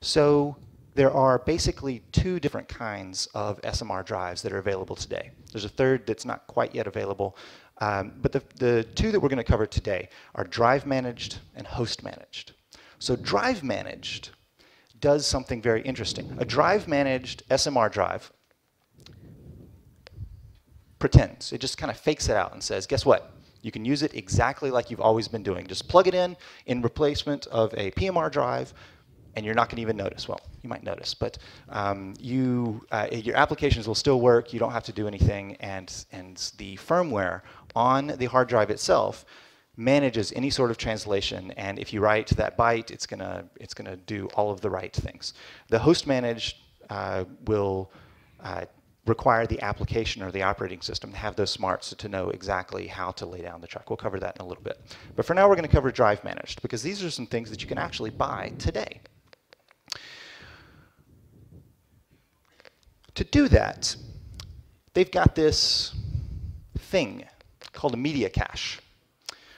So there are basically two different kinds of SMR drives that are available today. There's a third that's not quite yet available, um, but the, the two that we're going to cover today are drive managed and host managed. So drive managed does something very interesting. A drive managed SMR drive pretends, it just kind of fakes it out and says, guess what? You can use it exactly like you've always been doing. Just plug it in in replacement of a PMR drive, and you're not going to even notice. Well, you might notice, but um, you, uh, your applications will still work. You don't have to do anything, and, and the firmware on the hard drive itself manages any sort of translation, and if you write that byte, it's gonna it's gonna do all of the right things. The host managed uh, will uh, require the application or the operating system to have those smarts to know exactly how to lay down the track. We'll cover that in a little bit. But for now, we're going to cover drive managed because these are some things that you can actually buy today. To do that, they've got this thing called a media cache.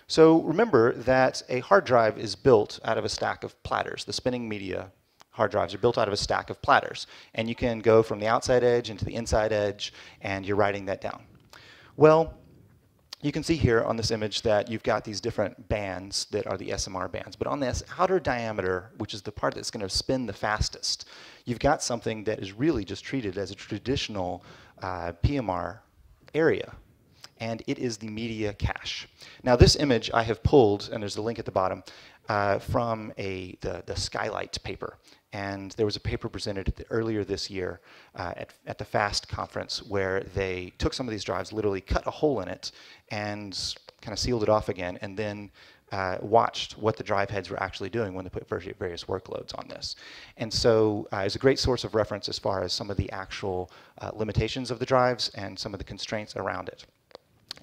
So remember that a hard drive is built out of a stack of platters, the spinning media hard drives are built out of a stack of platters. And you can go from the outside edge into the inside edge, and you're writing that down. Well, you can see here on this image that you've got these different bands that are the SMR bands. But on this outer diameter, which is the part that's going to spin the fastest, you've got something that is really just treated as a traditional uh, PMR area. And it is the media cache. Now this image I have pulled, and there's a link at the bottom, uh, from a, the, the Skylight paper. And there was a paper presented the, earlier this year uh, at, at the FAST conference where they took some of these drives, literally cut a hole in it, and kind of sealed it off again, and then uh, watched what the drive heads were actually doing when they put various workloads on this. And so uh, it's a great source of reference as far as some of the actual uh, limitations of the drives and some of the constraints around it.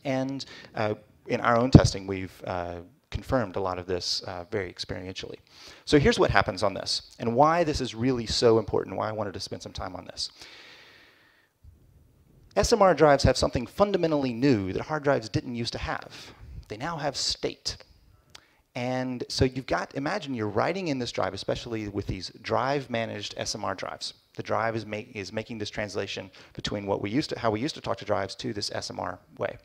And uh, in our own testing, we've uh, confirmed a lot of this uh, very experientially. So here's what happens on this, and why this is really so important, why I wanted to spend some time on this. SMR drives have something fundamentally new that hard drives didn't used to have. They now have state. And so you've got, imagine you're writing in this drive, especially with these drive managed SMR drives. The drive is, make, is making this translation between what we used to, how we used to talk to drives to this SMR way.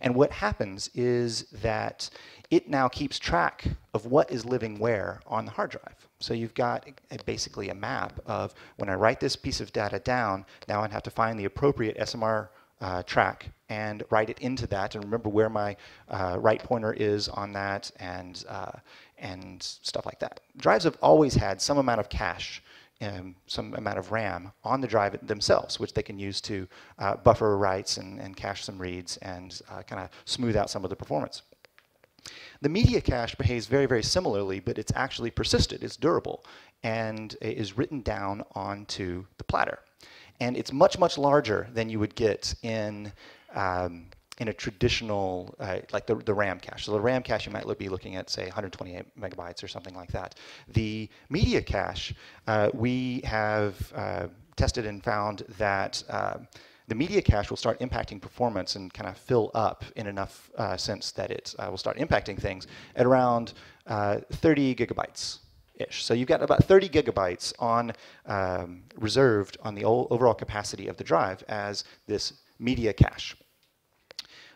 And what happens is that it now keeps track of what is living where on the hard drive. So you've got a, basically a map of when I write this piece of data down, now I have to find the appropriate SMR uh, track and write it into that and remember where my uh, write pointer is on that and, uh, and stuff like that. Drives have always had some amount of cache um, some amount of RAM on the drive themselves, which they can use to uh, buffer writes and, and, cache some reads and uh, kind of smooth out some of the performance. The media cache behaves very, very similarly, but it's actually persisted, it's durable, and is written down onto the platter. And it's much, much larger than you would get in um, in a traditional, uh, like the, the RAM cache. So the RAM cache, you might be looking at, say, 128 megabytes or something like that. The media cache, uh, we have uh, tested and found that uh, the media cache will start impacting performance and kind of fill up in enough uh, sense that it uh, will start impacting things at around 30 gigabytes. Ish. So you've got about 30 gigabytes on um, reserved on the overall capacity of the drive as this media cache.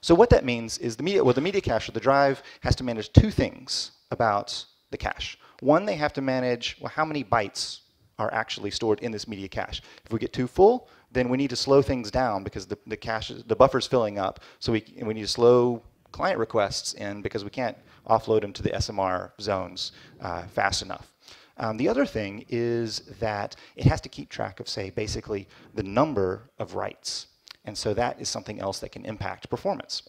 So what that means is the media, well, the media cache or the drive has to manage two things about the cache. One, they have to manage well, how many bytes are actually stored in this media cache. If we get too full, then we need to slow things down because the, the cache, the buffer's filling up. So we, we need to slow client requests in because we can't offload them to the SMR zones uh, fast enough. Um, the other thing is that it has to keep track of, say, basically the number of writes. And so that is something else that can impact performance.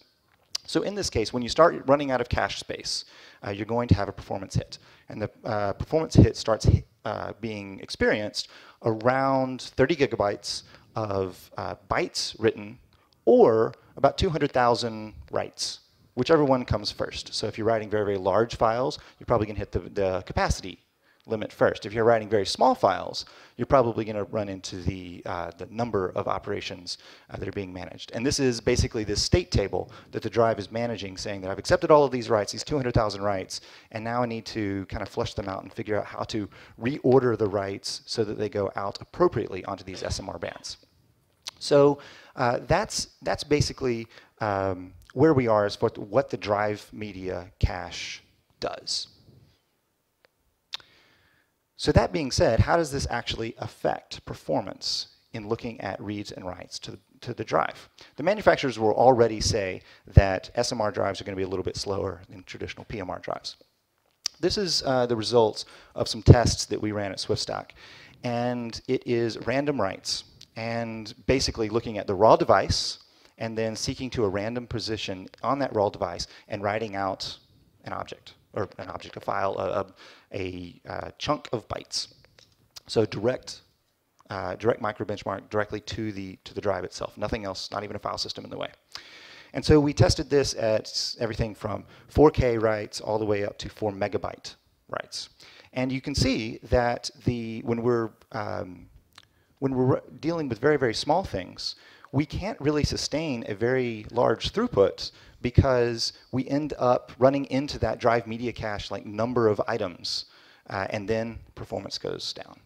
So in this case, when you start running out of cache space, uh, you're going to have a performance hit. And the uh, performance hit starts uh, being experienced around 30 gigabytes of uh, bytes written or about 200,000 writes, whichever one comes first. So if you're writing very, very large files, you're probably going to hit the, the capacity limit first. If you're writing very small files, you're probably going to run into the, uh, the number of operations uh, that are being managed. And this is basically this state table that the drive is managing, saying that I've accepted all of these writes, these 200,000 writes, and now I need to kind of flush them out and figure out how to reorder the writes so that they go out appropriately onto these SMR bands. So uh, that's, that's basically um, where we are as far as what the drive media cache does. So that being said, how does this actually affect performance in looking at reads and writes to, to the drive? The manufacturers will already say that SMR drives are going to be a little bit slower than traditional PMR drives. This is uh, the results of some tests that we ran at SwiftStack. And it is random writes and basically looking at the raw device and then seeking to a random position on that raw device and writing out an object or an object, a file, a, a, a chunk of bytes. So direct, uh, direct micro benchmark directly to the to the drive itself. Nothing else, not even a file system in the way. And so we tested this at everything from 4K writes all the way up to 4 megabyte writes. And you can see that the when we're um, when we're dealing with very very small things, we can't really sustain a very large throughput because we end up running into that drive media cache like number of items uh, and then performance goes down.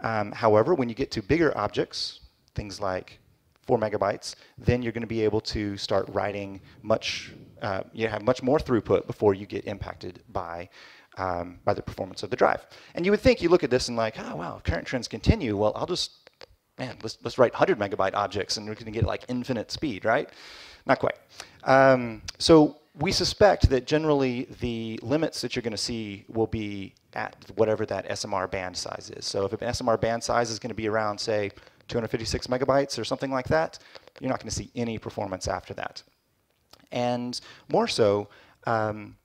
Um, however, when you get to bigger objects, things like four megabytes, then you're going to be able to start writing much, uh, you have much more throughput before you get impacted by um, by the performance of the drive. And you would think you look at this and like, oh wow, current trends continue. Well, I'll just man, let's, let's write 100 megabyte objects and we're going to get like infinite speed, right? Not quite. Um, so we suspect that generally the limits that you're going to see will be at whatever that SMR band size is. So if an SMR band size is going to be around, say, 256 megabytes or something like that, you're not going to see any performance after that. And more so, um,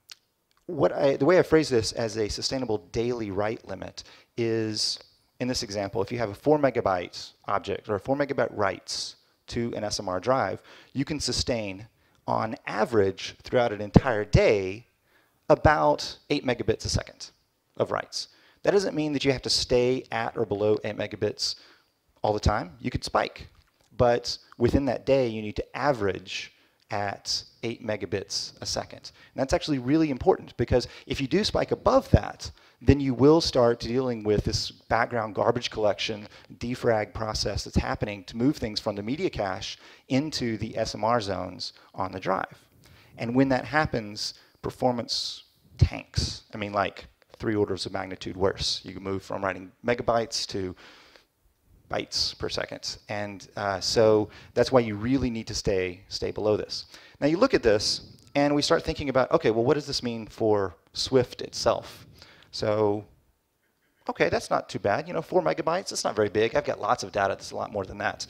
what I, the way I phrase this as a sustainable daily write limit is in this example, if you have a 4 megabyte object or 4 megabyte writes to an SMR drive, you can sustain, on average, throughout an entire day, about 8 megabits a second of writes. That doesn't mean that you have to stay at or below 8 megabits all the time. You could spike. But within that day, you need to average at 8 megabits a second. And that's actually really important because if you do spike above that, then you will start dealing with this background garbage collection defrag process that's happening to move things from the media cache into the SMR zones on the drive. And when that happens, performance tanks. I mean, like three orders of magnitude worse. You can move from writing megabytes to bytes per second. And uh, so that's why you really need to stay, stay below this. Now you look at this, and we start thinking about, okay, well, what does this mean for Swift itself? So, okay, that's not too bad. You know, four megabytes, it's not very big. I've got lots of data that's a lot more than that.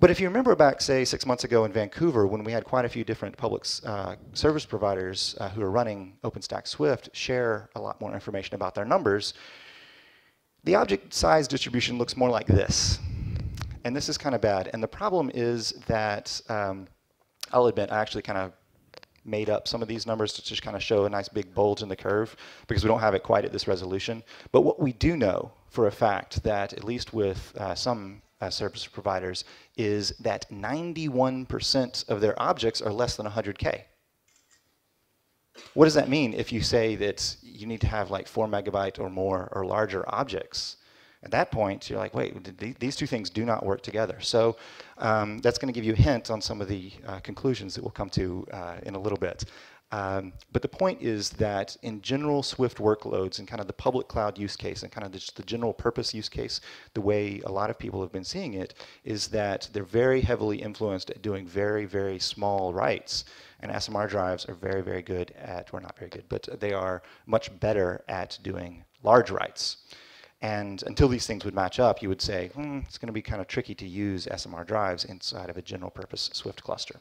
But if you remember back, say, six months ago in Vancouver, when we had quite a few different public uh, service providers uh, who are running OpenStack Swift share a lot more information about their numbers, the object size distribution looks more like this. And this is kind of bad. And the problem is that, um, I'll admit, I actually kind of made up some of these numbers to just kind of show a nice big bulge in the curve because we don't have it quite at this resolution. But what we do know for a fact that at least with uh, some uh, service providers is that 91% of their objects are less than 100K. What does that mean if you say that you need to have like four megabyte or more or larger objects? At that point, you're like, wait, these two things do not work together. So um, that's going to give you a hint on some of the uh, conclusions that we'll come to uh, in a little bit. Um, but the point is that in general Swift workloads and kind of the public cloud use case and kind of just the general purpose use case, the way a lot of people have been seeing it is that they're very heavily influenced at doing very, very small writes. And SMR drives are very, very good at, or not very good, but they are much better at doing large writes. And until these things would match up, you would say, hmm, it's going to be kind of tricky to use SMR drives inside of a general purpose Swift cluster.